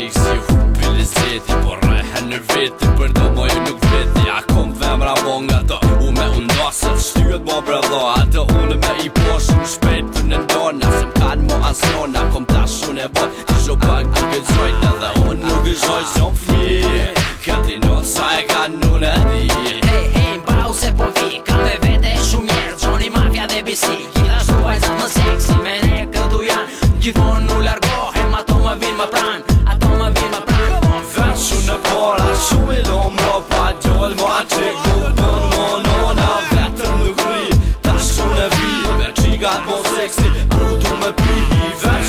qik si hu pili zeti Por rehe në veti për do mojë nuk veti A kom femra mo nga të u me undosët Shtyët mo brevdo A të unë me i poshëm shpejt për në ndonë Se më kanë mo asonë kom ta shu në bërë Ti shu pak të gëzojt Dhe unë nuk gëzojt Se më fmi Këti në sa e kanë në në di Hey, hey, mbau se po fi Ka me vete shumë njerë Gjoni mafja dhe bisi Gjitha shkuaj më seksi Me ne Gjithon në largohem Ato më vinë më pranë Shume do m'ra pa t'gjoll m'a qekë Nuk të nëmonon a vetër nuk rri Ta shume në vitë, me qikat më zekë me du du më prihi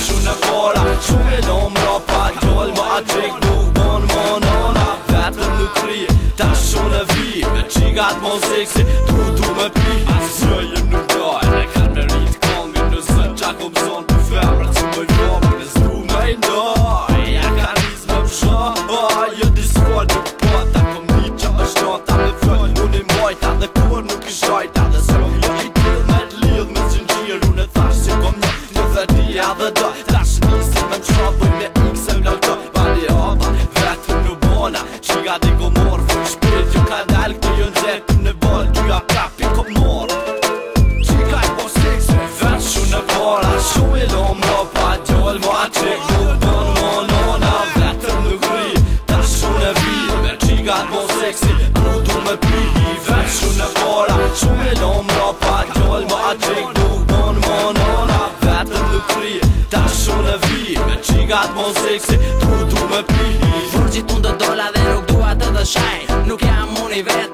Shume do m'ra pa t'gjoll m'a qekë Nuk të nëmonon a vetër nuk rri Ta shume në vitë, me qikat më zekë Se du du më prihi edhe do Tash në si me në qapuj me u kse më lojto hapa, vetë në bona Që ga di go morë Fërë shpirit ju ka dalë këtë ju në zekë në bolë Gjua kapi kom morë Që ka i po sikë Vërë shu në vora Shu i lo mo pa gjollë mo a gatë mon seksi Tu du me pi Vërgjit mund të dola dhe nuk duat të dëshaj Nuk jam unë i vetë